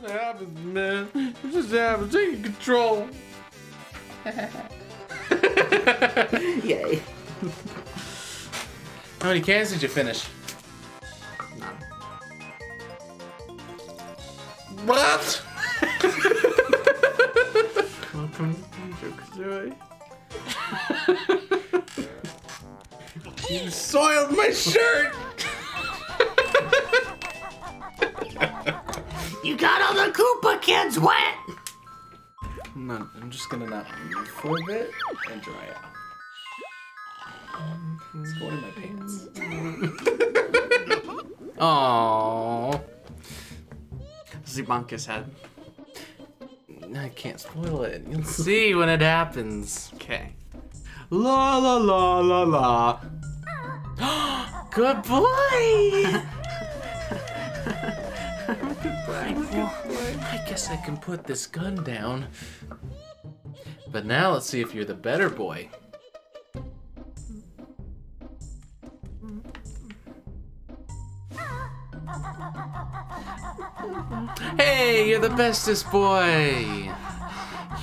just happens, man. It just happens. Take control. Yay. How many cans did you finish? None. What? Welcome to Kazooie. you soiled my shirt. You got all the Koopa kids wet! No, I'm just gonna not move for a bit and dry out. It's going in my pants. Aww. Zebunk his head. I can't spoil it. You'll see when it happens. Okay. La la la la la. Good boy! I guess I can put this gun down. But now let's see if you're the better boy. Hey, you're the bestest boy!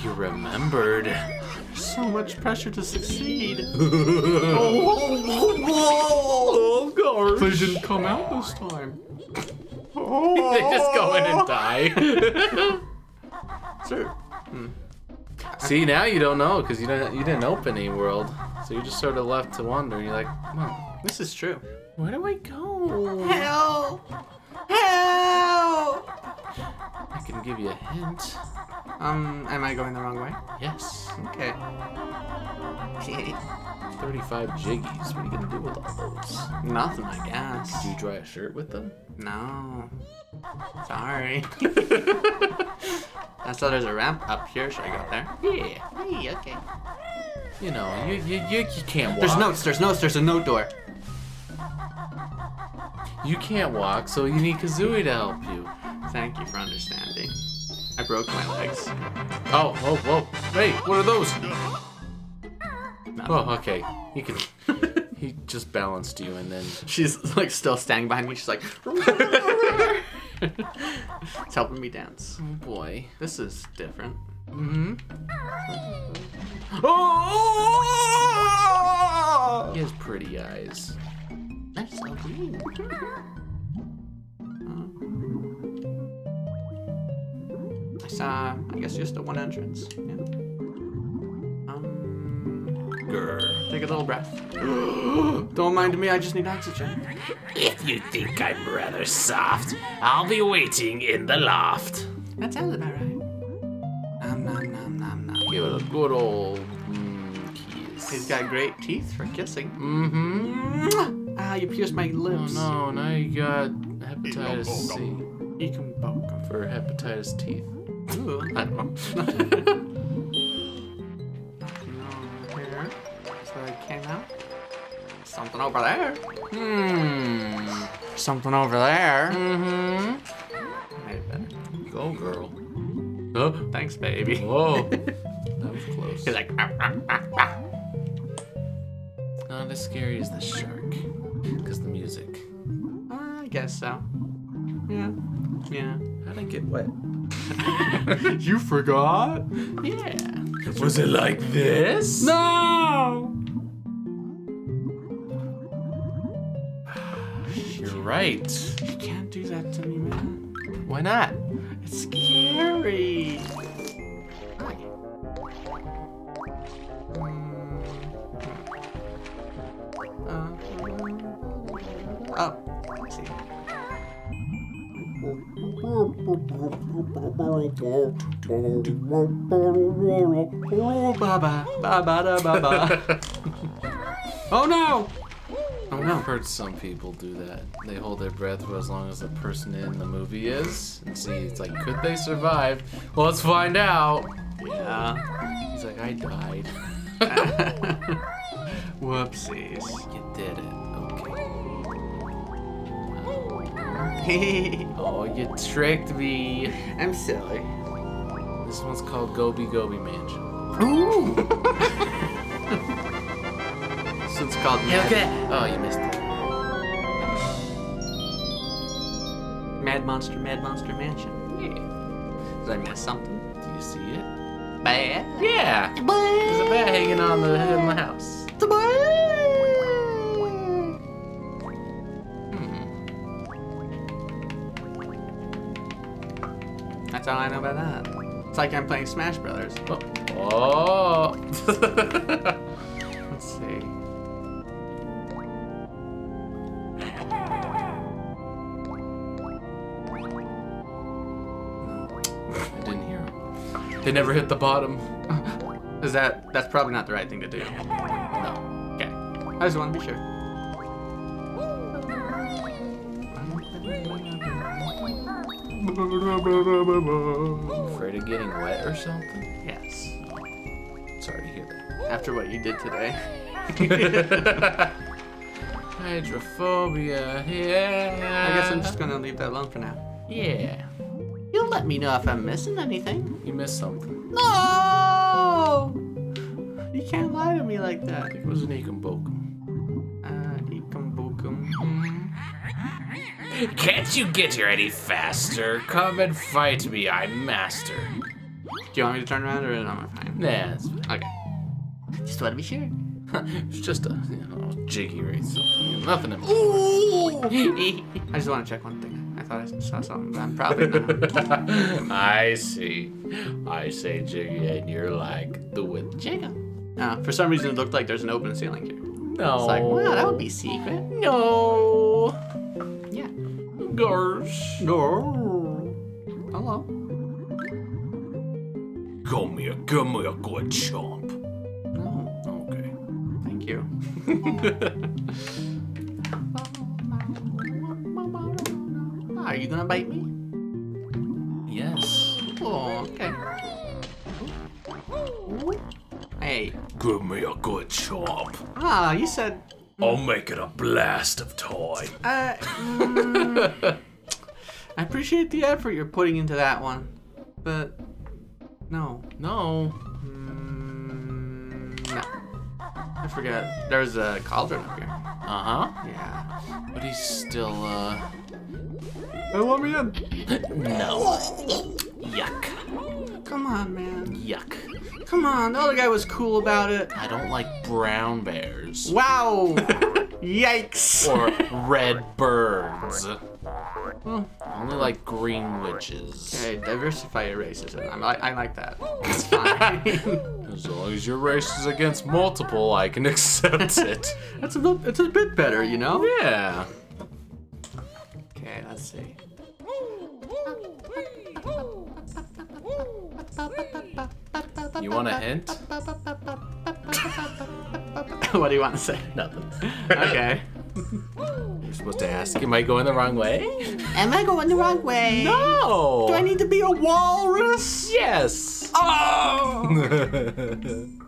You remembered. There's So much pressure to succeed. Oh, oh, gosh. They didn't come out this time. They oh. just go in and die. Sir. Hmm. See, now you don't know because you didn't you didn't open any world, so you're just sort of left to wonder. You're like, Mom, This is true. where do I go? Help! Help! I can give you a hint. Um, am I going the wrong way? Yes, Okay. 35 jiggies. What are you gonna do with all those? Nothing, I guess. Do you dry a shirt with them? No. Sorry. I saw there's a ramp up here. Should I go up there? Yeah. Hey, okay. You know, you you you, you can't walk. There's notes, there's notes, there's a note door. You can't walk, so you need Kazooie to help you. Thank you for understanding. I broke my legs. Oh, whoa, whoa. Hey, what are those? Nothing. Oh, okay. He can. he just balanced you and then. She's like still standing behind me. She's like, it's helping me dance. Oh boy. This is different. Mm-hmm. Oh! He has pretty eyes. That's so green. I saw, I guess, just the one entrance. Yeah. Um, Grr. take a little breath. Don't mind me, I just need oxygen. If you think I'm rather soft, I'll be waiting in the loft. That sounds about right. Nom nom nom nom nom. Give it a good old mm, kiss. He's got great teeth for kissing. Mm-hmm. Ah, you pierced my Oh lips. no, now you got hepatitis C You can poke 'em. for hepatitis teeth. Ooh. I don't know. Here. So I came out. Something over there. Hmm. Something over there. Mm-hmm. Maybe better. Go, girl. Oh. Thanks, baby. Whoa. that was close. He's like, "Ah, ah, ah, ah." Not as scary as the shark. Because the music. I guess so. Yeah. Yeah. How'd I get wet? you forgot? Yeah. Was it like this? No! You're right. You can't do that to me, man. Why not? It's scary. Ba-ba, ba-ba-da-ba-ba. Oh no! Oh I've heard some people do that. They hold their breath for as long as the person in the movie is, and see, it's like, could they survive? Well, let's find out. Yeah. He's like, I died. Whoopsies. You did it. Oh, you tricked me. I'm silly. This one's called Gobi Gobi Mansion. Ooh! so it's called Mad, Oh, you missed it. Mad Monster Mad Monster Mansion. Yeah. Did I miss something? Do you see it? Bad. Yeah. There's a bat hanging on the in the house. That's all I know about that. It's like I'm playing Smash Brothers. Oh. oh. Let's see. I didn't hear him. They never hit the bottom. Is that that's probably not the right thing to do? No. Okay. I just want to be sure. Afraid of getting wet or something? Yes. Sorry to hear that. After what you did today. Hydrophobia, yeah. I guess I'm just gonna leave that alone for now. Yeah. You'll let me know if I'm missing anything. You missed something. No! You can't lie to me like that. It was an Ekambokum. Uh, Can't you get here any faster? Come and fight me, I'm master. Do you want me to turn around or am I fine? Nah, it's, Okay. Just want to be sure. it's just a, you know, jiggy race. Something. Nothing in I just want to check one thing. I thought I saw something, but I'm probably not. I see. I say jiggy, and you're like, the it. Jacob. No, for some reason it looked like there's an open ceiling here. No. It's like, wow, that would be secret. No. No. Hello. Come here, give me a good chomp. No. Okay. Thank you. Are you gonna bite me? Yes. Oh, okay. Hey. Give me a good chomp. Ah, you said. I'll make it a blast of toy. Uh, mm, I appreciate the effort you're putting into that one, but no. No. Mm, no. I forgot. There's a cauldron up here. Uh huh. Yeah. But he's still, uh. Hey, let me in. No. Yuck. Come on, man. Yuck. Come on. The other guy was cool about it. I don't like brown bears. Wow. Yikes. Or red birds. Well, I only like green witches. hey, diversify your races. and I like, I like that. It's fine. As long as your race is against multiple, I can accept it. That's a bit, it's a bit better, you know? Yeah. Okay, let's see. You want a hint? what do you want to say? Nothing. Okay. You're supposed to ask, am I going the wrong way? Am I going the wrong way? No! Do I need to be a walrus? Yes! Oh!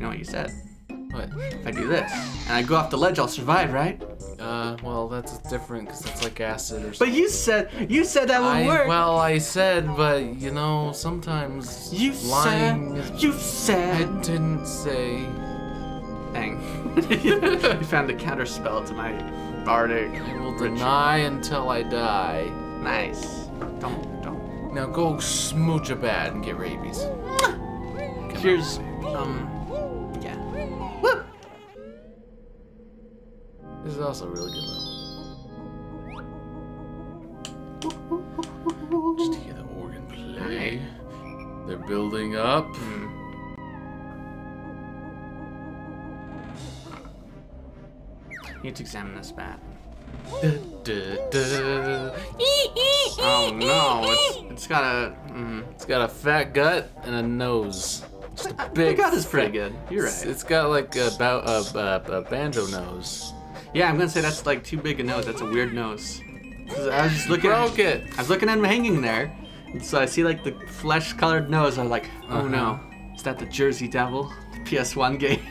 You know what you said? What? If I do this and I go off the ledge, I'll survive, right? Uh, well, that's different because it's like acid or something. But you said you said that would I, work. well, I said, but you know, sometimes you lying said you I said. didn't say. Dang. you found a counter spell to my bardic. I will ritual. deny until I die. Nice. Don't don't. Now go smooch a bat and get rabies. Here's um. This is also a really good level. Just to hear the organ play. They're building up. Need to examine this bat. Oh no! It's it's got a. Mm, It's got a fat gut and a nose. Just a the gut is pretty good. You're right. it's got like a, ba- a, a, a banjo nose. Yeah, I'm gonna say that's like too big a nose. That's a weird nose. 'Cause I was just looking. Broke it. I was looking at him hanging there, and so I see like the flesh-colored nose. I'm like, oh uh-huh. no, is that the Jersey Devil, the PS1 game?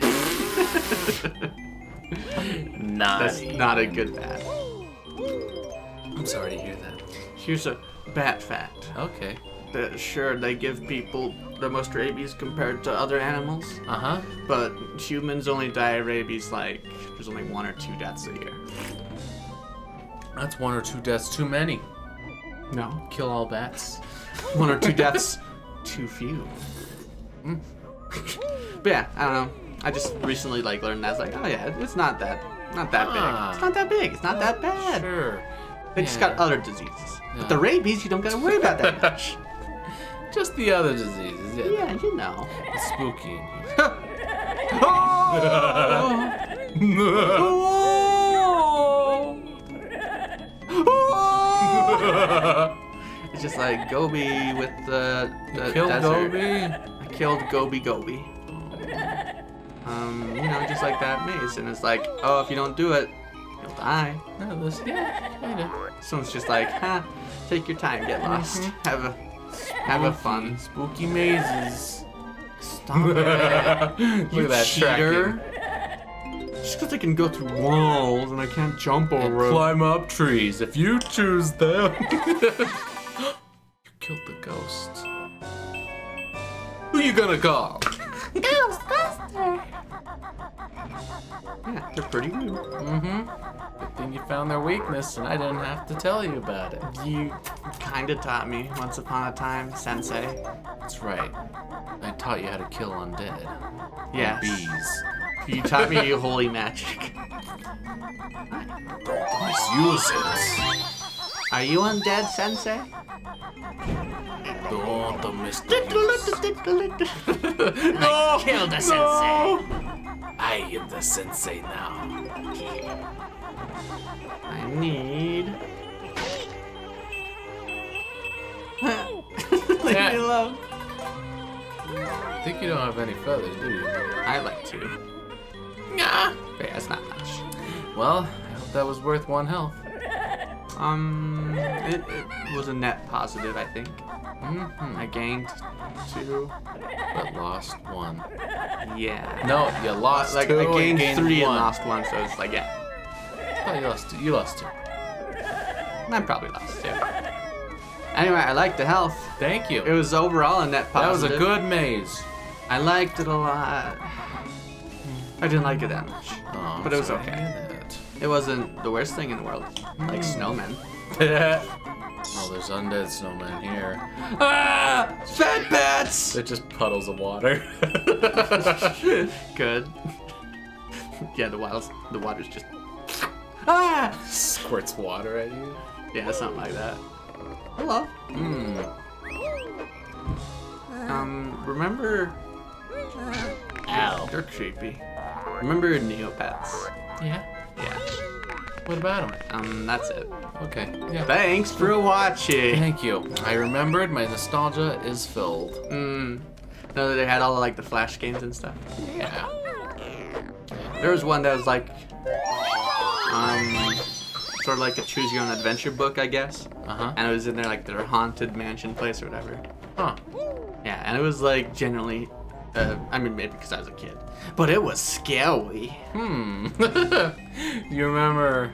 That's Naughty. not a good bat. I'm sorry to hear that. Here's a bat fact. Okay. That sure they give people the most rabies compared to other animals, Uh huh. but humans only die of rabies like there's only one or two deaths a year. That's one or two deaths too many. No. Kill all bats. One or two deaths, too few. Hmm. but yeah, I don't know. I just recently like learned that. It's like, oh yeah, it's not that, not that big. Ah. It's not that big. It's not that bad. Sure. They just got other diseases. Yeah. But the rabies, you don't gotta worry about that much. Just the other diseases. Yeah. yeah, you know. It's spooky in here. it's just like Gobi with the, the Kill desert. Gobi. I killed Gobi Gobi. Um, you know, just like that maze. And it's like, oh, if you don't do it, you'll die. No, this, yeah, I know. Someone's just like, huh, take your time, get lost. Have a have a fun. Spooky mazes. Stop it. Look at that cheater. tracking. Just because I can go through walls and I can't jump And over 'em. climb up trees if you choose them. you killed the ghost. Who you gonna call? Yeah, they're pretty rude. Mm-hmm. Good thing you found their weakness and I didn't have to tell you about it. You kinda taught me once upon a time, Sensei. That's right. I taught you how to kill undead. Yes. Bees. You taught me holy magic. Misuse it. Are you undead, Sensei? Don't miss I No! killed a sensei. I am the sensei now. I need. Leave me alone. I think you don't have any feathers, do you? I like to. Nah. But yeah, it's not much. Well, I hope that was worth one health. Um, it, it was a net positive, I think. Mm-hmm. I gained two. But lost one. Yeah. No, you lost like two I gained, gained three one. and lost one, so it's like yeah, Oh, you lost two. You lost two. I probably lost two. Anyway, I liked the health. Thank you. It was overall a net positive. that was a good maze. I liked it a lot. I didn't like it that much, Oh, but it was sorry okay. Hear It wasn't the worst thing in the world, like snowmen. that. oh, there's undead snowmen here. Ah, fat bats. They're just puddles of water. Good. yeah, the wild, the water's just. Ah. Squirts water at you. Yeah, something like that. Hello. Hmm. Um, remember? Ow. They're creepy. Remember Neopets? Yeah. Yeah. What about him? Um, that's it. Okay. Yeah. Thanks for watching. Thank you. I remembered. My nostalgia is filled. Mm. No, that they had all like the flash games and stuff. Yeah. There was one that was like, um, sort of like a choose your own adventure book, I guess. Uh huh. And it was in there like their haunted mansion place or whatever. Huh. Yeah, and it was like generally, uh, I mean maybe because I was a kid, but it was scary. Hmm. you remember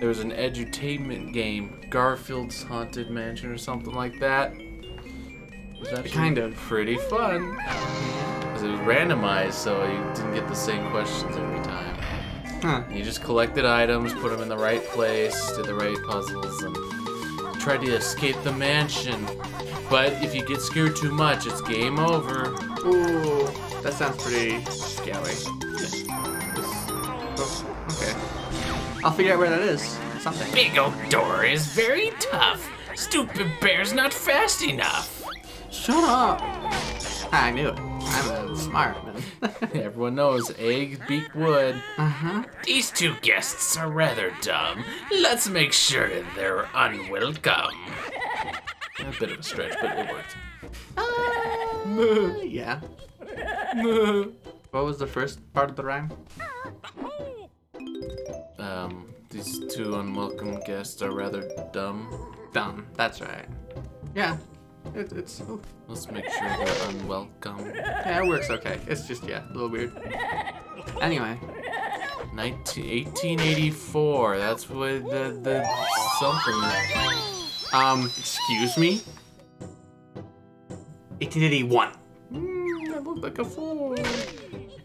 there was an edutainment game, Garfield's Haunted Mansion or something like that? It was actually Kind of. pretty fun. Because it was randomized, so you didn't get the same questions every time. Huh. You just collected items, put them in the right place, did the right puzzles, and tried to escape the mansion. But if you get scared too much, it's game over. Ooh, that sounds pretty scary. Oh, okay. I'll figure out where that is. Something. Big oak door is very tough. Stupid bear's not fast enough. Shut up. I knew it. I'm a smart man. Everyone knows egg beak wood. uh huh. These two guests are rather dumb. Let's make sure they're unwelcome. A bit of a stretch, but it worked. Uh, yeah. What was the first part of the rhyme? um, these two unwelcome guests are rather dumb. Dumb. That's right. Yeah. It, it's. Let's make sure they're unwelcome. yeah, it works okay. It's just yeah, a little weird. Anyway, 19, 1884. That's what the the something. Um, excuse me. 1881. Mm, I look like a.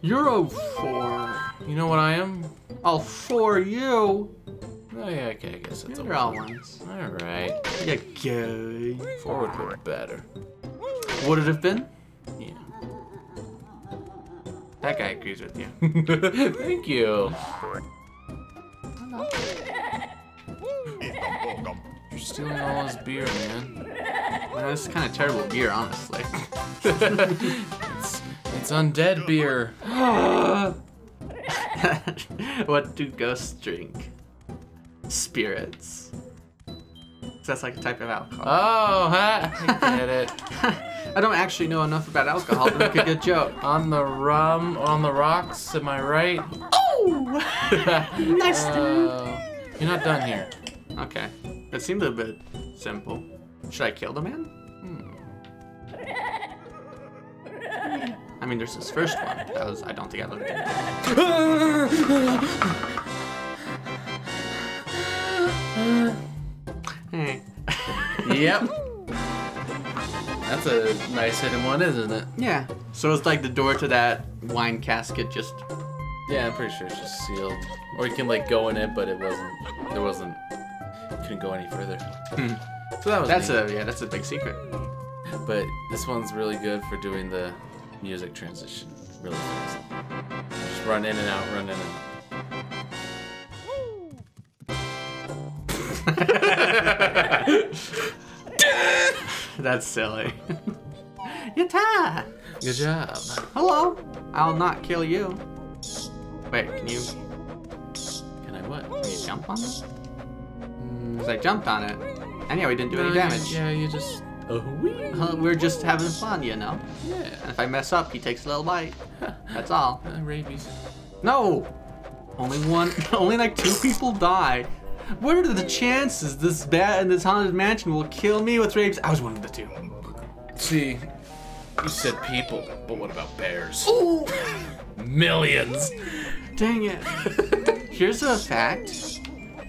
You're a four. You know what I am? I'll for you. Oh yeah, okay, I guess it's They're all ones. All right. Yeah, gay. Forward would be better. Would it have been? Yeah. That guy agrees with you. Thank you. You're stealing all his beer, man. Well, this is kind of terrible beer, honestly. It's, it's undead beer. what do ghosts drink? Spirits. That's like a type of alcohol. Oh! I get it. I don't actually know enough about alcohol to make a good joke. On the rum, on the rocks, am I right? Oh! nice, Uh, you're not done here. Okay. That seemed a bit simple. Should I kill the man? Hmm. I mean, there's this first one. That was, I don't think I looked at Hey. yep. That's a nice hidden one, isn't it? Yeah. So it's like the door to that wine casket just. Yeah, I'm pretty sure it's just sealed. Or you can like go in it, but it wasn't. There wasn't. Couldn't go any further. Hmm. So that was. That's neat. a yeah. That's a big secret. But this one's really good for doing the music transition really fast. Just run in and out, run in and That's silly. Yata! Good job. Hello. I'll not kill you. Wait, can you Can I what? can you jump on? Cause I jumped on it, and yeah, we didn't do any No, you- damage. Yeah, you just. Uh, We're just having fun, you know. Yeah. And if I mess up, he takes a little bite. That's all. Uh, rabies. No! Only one, only like two people die. What are the chances this bat in this haunted mansion will kill me with rabies? I was one of the two. See, you said people, but what about bears? Ooh! Millions. Dang it. Here's a fact.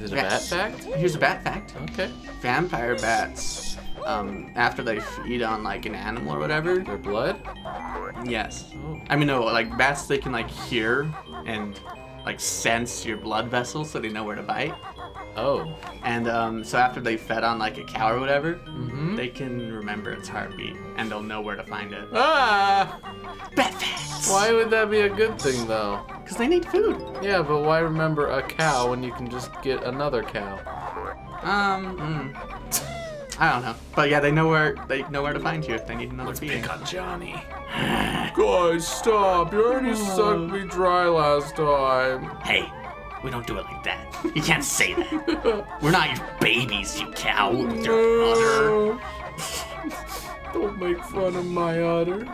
Is it a bat fact? Here's a bat fact. Okay. Vampire bats, um, after they feed on like an animal or whatever. Their blood? Yes. Oh. I mean, no, like bats, they can like hear and like sense your blood vessels, so they know where to bite. Oh. And um, so after they fed on like a cow or whatever, Mm-hmm. they can remember its heartbeat and they'll know where to find it. Ah! Bat facts. Why would that be a good thing, though? Because they need food. Yeah, but why remember a cow when you can just get another cow? Um, mm, I don't know, but yeah, they know where they know where to find you if they need another feeding. on Johnny. Guys, stop! You already sucked me dry last time. Hey, we don't do it like that. You can't say that. We're not your babies, you cow. Your mother. Don't make fun of my udder.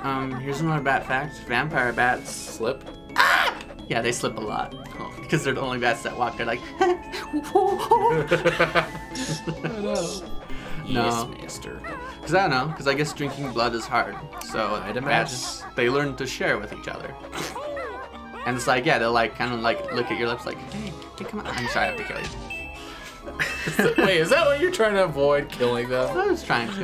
Um, here's another bat fact. Vampire bats, Slip? Ah! yeah, they slip a lot. Because they're the only bats that walk. They're like, I know. No. Yes, master. Because I don't know, because I guess drinking blood is hard. So I'd bats, they learn to share with each other. And it's like, yeah, they'll like kind of like look at your lips like, hey, hey, come on. I'm sorry, I have to kill you. Wait, is that what you're trying to avoid killing them? I was trying to.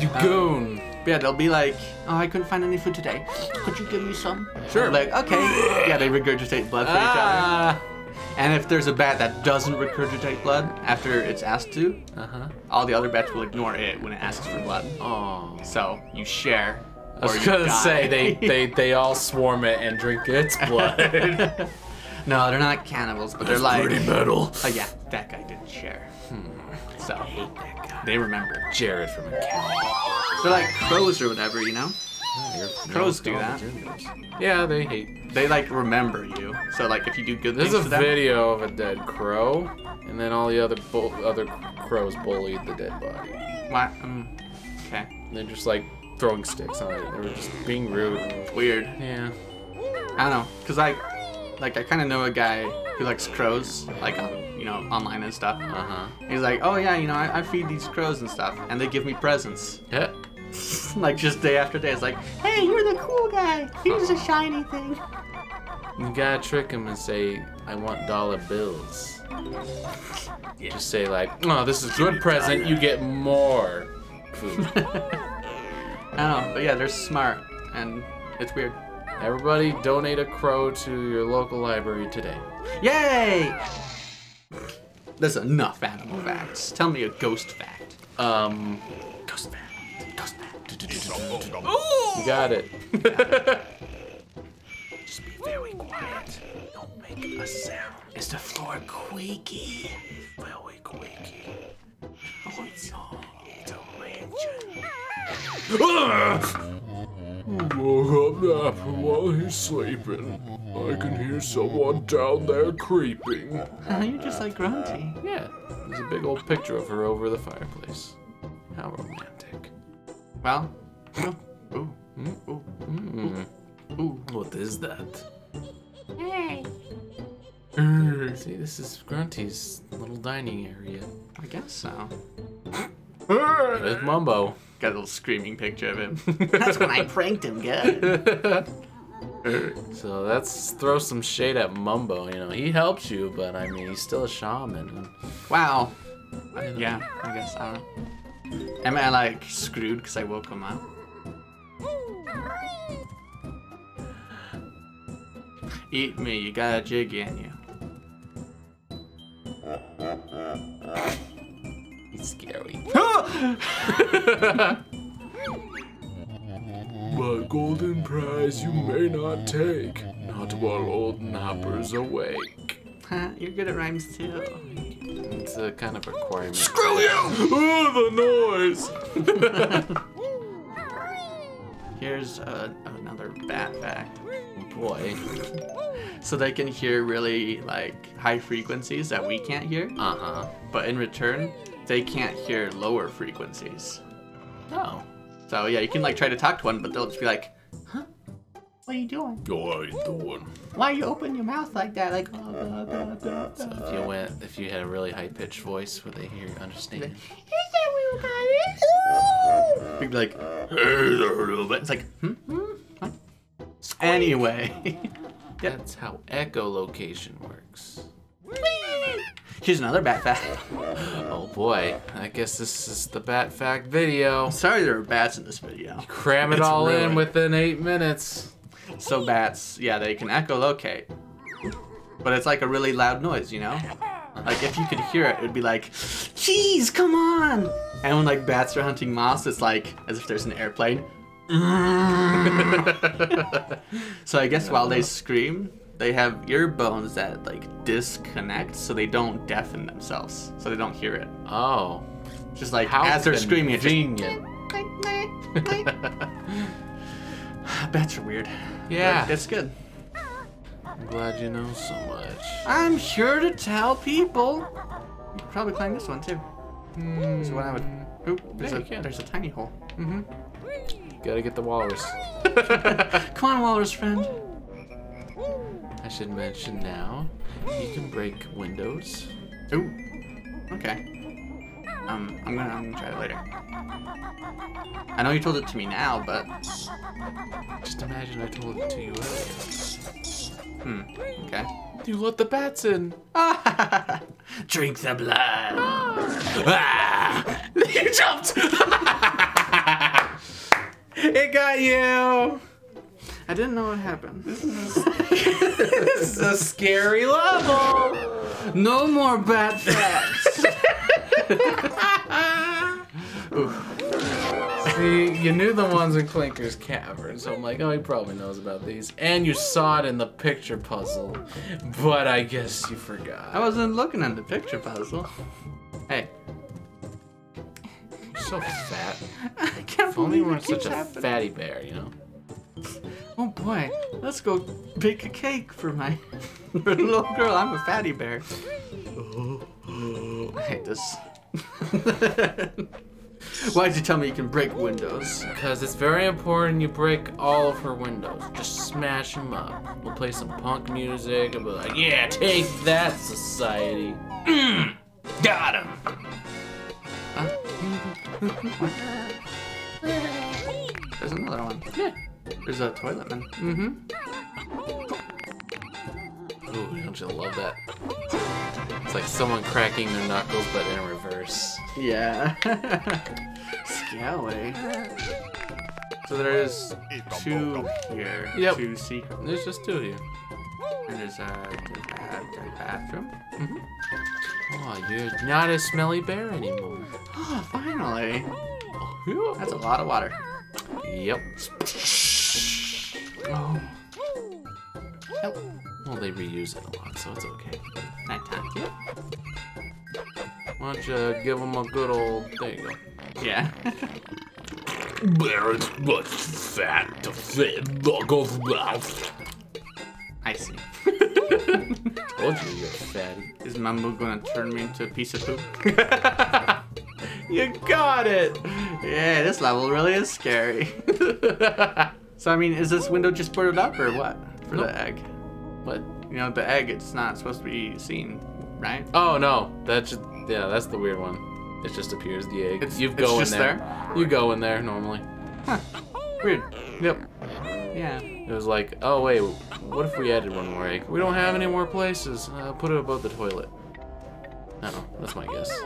You goon. But yeah, they'll be like, oh, I couldn't find any food today. Could you give me some? Sure. Like, okay. Yeah, they regurgitate blood for each other. Ah. And if there's a bat that doesn't regurgitate blood after it's asked to, Uh huh. all the other bats will ignore it when it asks for blood. Oh. So you share. I was gonna die. say they, they they all swarm it and drink its blood. no, they're not cannibals, but they're like. pretty metal. Oh yeah, that guy didn't share. So they remember. Jared from Accounting. They're like crows or whatever, you know. Crows do that. Yeah, they hate. They like remember you. So like if you do good There's a video of a dead crow, and then all the other other crows bullied the dead body. What? Um, okay. And they're just like throwing sticks on it. They were just being rude. Weird. Yeah. I don't know, cause like, like I kind of know a guy who likes crows, like on you know online and stuff. Uh huh. He's like, oh yeah, you know I, I feed these crows and stuff, and they give me presents. Yeah. like just day after day. It's like, hey, you're the cool guy. Here's a shiny thing. You gotta trick him and say, "I want dollar bills." Just say like, "Oh, this is a good present. You get more food." I don't know, but yeah, they're smart, and it's weird. Everybody, donate a crow to your local library today. Yay! There's enough animal facts. Tell me a ghost fact. Um, Ghost fact. Ghost fact. you got it. Just be very quiet. Don't make a sound. Is the floor squeaky? Very squeaky. Oh, it's, it's a mansion. Woke up napping while he's sleeping. I can hear someone down there creeping. You're just like Grunty. Yeah, there's a big old picture of her over the fireplace. How romantic. Well, ooh, ooh, ooh, Mm. ooh. What is that? Hey. See, this is Grunty's little dining area. I guess so. With Mumbo. Got a little screaming picture of him. That's when I pranked him good. So that's throw some shade at Mumbo. You know, he helps you, but I mean, he's still a shaman. Wow. Yeah, I guess I don't know. Am I like screwed because I woke him up? Eat me, you got a jig in you. He's scary. My golden prize you may not take, not while old Napper's awake. Huh, You're good at rhymes too. It's a kind of requirement. Screw you! Oh, the noise! Here's uh, another bat fact. Boy. So they can hear really like high frequencies that we can't hear, Uh huh. but in return, they can't hear lower frequencies. Oh. So yeah, you can like try to talk to one, but they'll just be like, "Huh? What are you doing? What are you doing? Why are you open your mouth like that? Like, oh, da, da, da, So if you went, if you had a really high pitched voice, would they hear, understand? You'd be like, hey there, little bit. It's like, hmm, hmm, what? Anyway, That's how echolocation works. Here's another bat fact. Oh boy, I guess this is the Bat Fact video. Sorry there are bats in this video. Cram it It's all in within eight minutes. So bats, yeah, they can echolocate, but it's like a really loud noise, you know? Like if you could hear it, it would be like, "Jeez, come on!" And when like bats are hunting moths, it's like as if there's an airplane. so I guess while they scream, they have ear bones that like disconnect, so they don't deafen themselves, so they don't hear it. Oh, Just like how as they're screaming, it just bats are weird. Yeah. But it's good. I'm glad you know so much. I'm sure to tell people. You could probably climb this one too. So what I would. Oop, there's, Yeah, a, there's a tiny hole. mm-hmm Gotta get the walrus. Come on, walrus friend. I should mention now, you can break windows. Ooh. Okay. Um, I'm gonna, I'm gonna try it later. I know you told it to me now, but Just imagine I told it to you earlier. hmm. Okay. You let the bats in. Drink the blood. ah! you jumped. it got you. I didn't know what happened. This is a scary level. No more bad facts. See, you knew the ones in Clanker's Cavern, so I'm like, oh, he probably knows about these. And you saw it in the picture puzzle, but I guess you forgot. I wasn't looking at the picture puzzle. Hey, You're so fat. I can't If only believe you weren't such keeps a happening. fatty bear, you know? Oh boy, let's go bake a cake for my little girl. I'm a fatty bear. I hate this. Why'd you tell me you can break windows? Because it's very important you break all of her windows. Just smash them up. We'll play some punk music and be like, yeah, take that, society. Got him. Uh, there's another one. Yeah. There's a toilet man. Mm-hmm. Ooh, don't you love that? It's like someone cracking their knuckles, but in reverse. Yeah. Scally. So there's two here. Yep. Two secret. There's just two here. And there's a, there's a, there's a bathroom. Oh, you're not a smelly bear anymore. Oh, finally. That's a lot of water. Yep. Oh. Well, they reuse it a lot, so it's okay. Nighttime. Yep. Why don't you give them a good old... There you go. Yeah. Bear is much fat to fit Buckle's mouth. I see. Told you you're fatty. Is Mumbo gonna turn me into a piece of poop? You got it! Yeah, this level really is scary. So, I mean, is this window just boarded up or what? For Nope. the egg. What? You know, the egg, it's not supposed to be seen, right? Oh, no. That's just... Yeah, that's the weird one. It just appears the egg. It's- you it's go just in there. You go in there normally. Weird. Yep. Yeah. It was like, oh wait, what if we added one more egg? We don't have any more places. Uh, put it above the toilet. I don't know. That's my guess.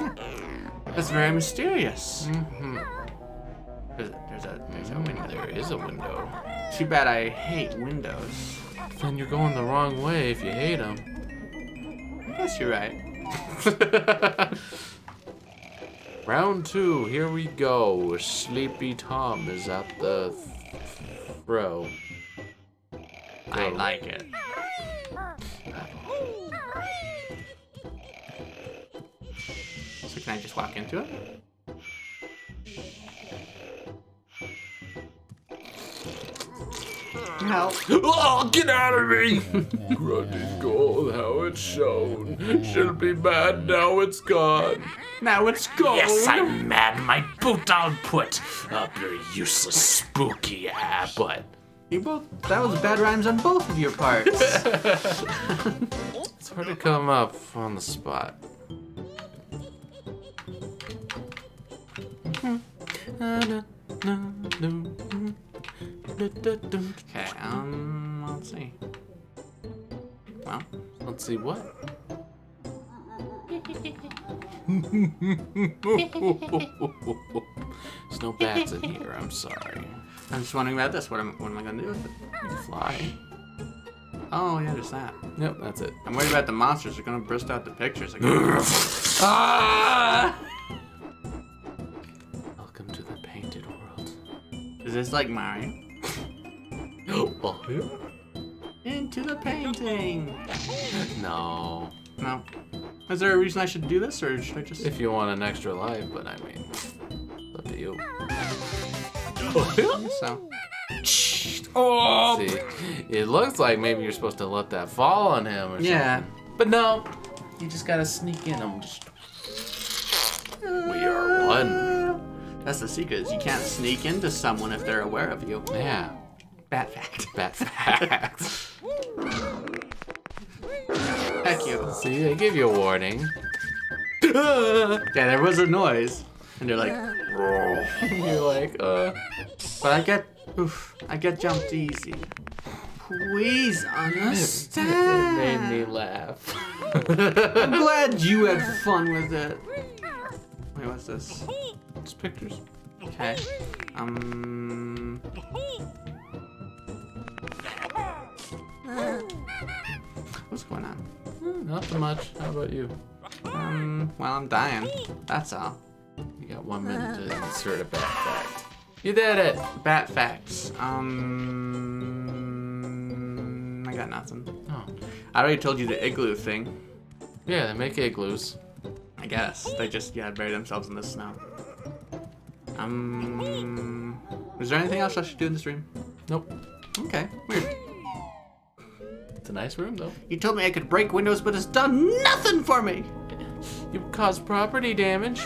That's very mysterious. hmm There's, there's a there's a window. There is a window. Too bad I hate windows. Then you're going the wrong way if you hate them. I guess you're right. Round two, here we go. Sleepy Tom is at the throw. I like it. So can I just walk into it? No. Oh, get out of me! Grundy gold, how it's shown. Should be mad, now it's gone. Now it's gone. Yes, I'm mad. My boot I'll put up your useless spooky butt. You both. That was bad rhymes on both of your parts. It's hard to come up on the spot. Hmm. Okay. Um. Let's see. Well. Let's see what. There's no bats in here. I'm sorry. I'm just wondering about this. What am, what am I gonna do with it? Fly. Oh yeah, there's that. Yep, that's it. I'm worried about the monsters. They're gonna burst out the pictures. Like, ah! Welcome to the painted world. Is this like Mario? oh, Into the painting. no. No. Is there a reason I should do this, or should I just? If you want an extra life, but I mean, it's up to you. so. Oh! See, it looks like maybe you're supposed to let that fall on him or Yeah. something. But no, you just gotta sneak in him. Just... We are one. That's the secret. Is you can't sneak into someone if they're aware of you. Yeah. Bat fact. Bat facts. Heck you. See, they give you a warning. yeah, there was a noise, and they're like, You're like, uh. but I get, oof, I get jumped easy. Please understand. It made me laugh. I'm glad you had fun with it. Wait, what's this? It's pictures. Okay. Um. What's going on? Not Nothing much. How about you? Um. Well, I'm dying. That's all. You got one minute to insert a bat fact. You did it! Bat facts. Um. I got nothing. Oh. I already told you the igloo thing. Yeah, they make igloos. I guess they just yeah bury themselves in the snow. Um. Is there anything else I should do in this room? Nope. Okay. Weird. It's a nice room, though. You told me I could break windows, but it's done nothing for me. You caused property damage.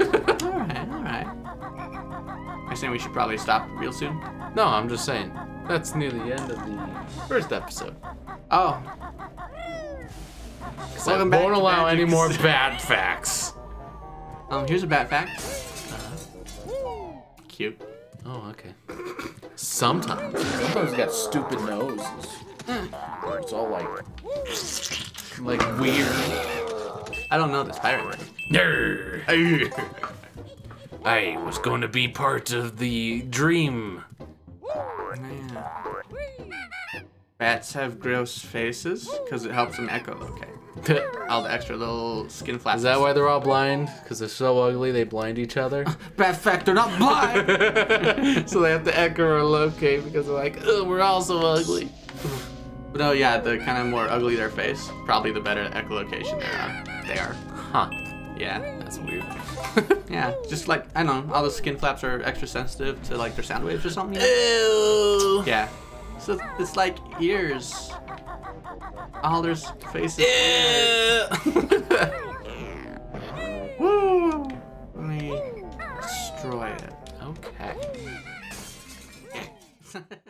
Alright, alright. I saying we should probably stop real soon. No, I'm just saying. That's near the end of the first episode. Oh, 'Cause Welcome I won't to allow any more bad facts. um, here's a bad fact. Cute. Oh, okay. Sometimes. Sometimes you got stupid noses. Or it's all like, like weird. I don't know this pirate word. Nerd. I was going to be part of the dream. Bats have gross faces because it helps them echo. Okay. all the extra little skin flaps. Is that why they're all blind? Because they're so ugly, they blind each other? Bad fact, they're not blind. so they have to echolocate because they're like, we're all so ugly. No, yeah, the kind of more ugly their face, probably the better echolocation they are. They are. Huh. Yeah. That's weird. yeah, just like, I don't know, all the skin flaps are extra sensitive to like their sound waves or something. Ew. Yeah. So it's like ears. All their faces. Ew. Woo! Let me destroy it. Okay.